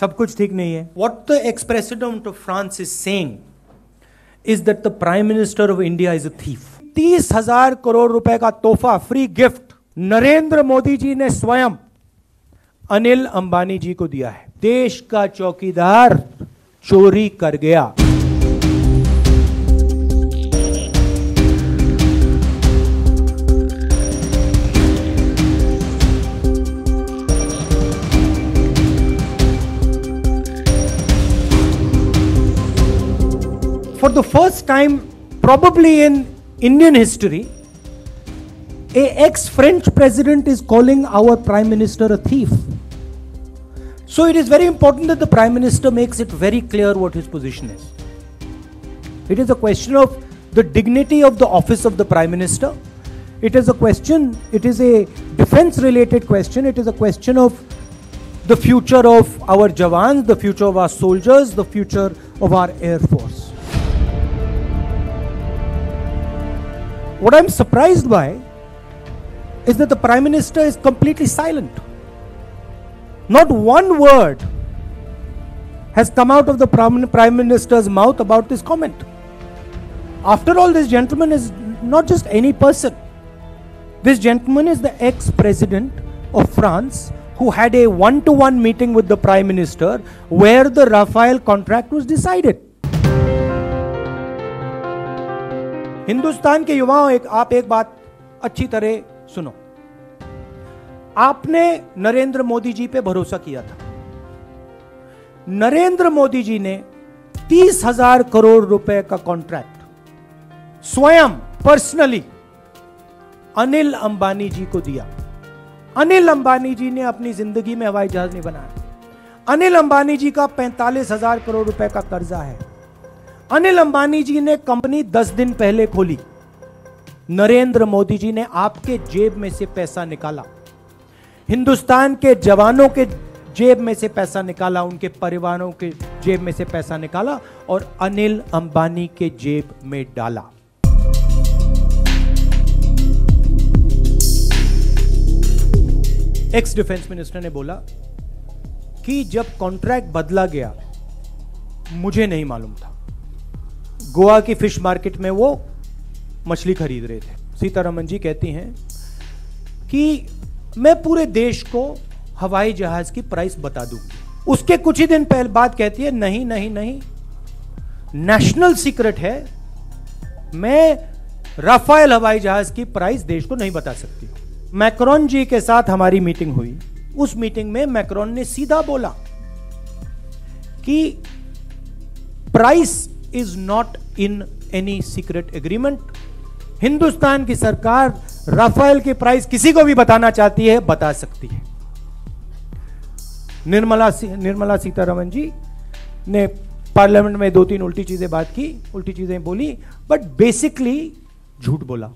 सब कुछ ठीक नहीं है। What the ex president of France is saying is that the prime minister of India is a thief तीस हज़ार करोड़ रुपए का तोहफा फ्री गिफ्ट नरेंद्र मोदी जी ने स्वयं अनिल अंबानी जी को दिया है। देश का चौकीदार चोरी कर गया। For the first time, probably in Indian history, a ex-French president is calling our prime minister a thief. So it is very important that the prime minister makes it very clear what his position is. It is a question of the dignity of the office of the prime minister. It is a question, it is a defense related question, it is a question of the future of our Jawans, the future of our soldiers, the future of our Air Force. What I'm surprised by is that the Prime Minister is completely silent. Not one word has come out of the Prime Minister's mouth about this comment. After all, this gentleman is not just any person. This gentleman is the ex president of France who had a one to one meeting with the Prime Minister where the Rafael contract was decided. Hindustan के युवाओं, एक, आप एक बात अच्छी तरह सुनो। आपने नरेंद्र मोदी जी पे भरोसा किया था। नरेंद्र मोदी जी ने तीस हज़ार करोड़ रुपए का कॉन्ट्रैक्ट स्वयं पर्सनली अनिल अंबानी जी को दिया। अनिल अंबानी जी ने अपनी ज़िंदगी में हवाई जहाज़ नहीं बनाया। अनिल अंबानी जी का पैंतालीस हज़ार करोड़ रुपए का कर्जा है। अनिल अंबानी जी ने कंपनी दस दिन पहले खोली। नरेंद्र मोदी जी ने आपके जेब में से पैसा निकाला। हिंदुस्तान के जवानों के जेब में से पैसा निकाला, उनके परिवारों के जेब में से पैसा निकाला और अनिल अंबानी के जेब में डाला। एक्स डिफेंस मिनिस्टर ने बोला कि जब कॉन्ट्रैक्ट बदला गया, मुझे नहीं मालूम था। गोवा की फ़िश मार्केट में वो मछली खरीद रहे थे। सीतारमन जी कहती हैं कि मैं पूरे देश को हवाई जहाज़ की प्राइस बता दूँ। उसके कुछ ही दिन पहले बात कहती है, नहीं नहीं नहीं। नेशनल सीक्रेट है। मैं राफेल हवाई जहाज़ की प्राइस देश को नहीं बता सकती। मैक्रोन जी के साथ हमारी मीटिंग हुई। उस मीटिंग में मैक्रोन ने सीधा बोला कि price is not in any secret agreement Hindustan की सरकार राफेल की प्राइस किसी को भी बताना चाहती है बता सकती है निर्मला निर्मला सीतारमन जी ने पार्लियामेंट में दो तीन उल्टी चीज़ें बात की उल्टी चीज़ें बोली बट बेसिकली झूठ बोला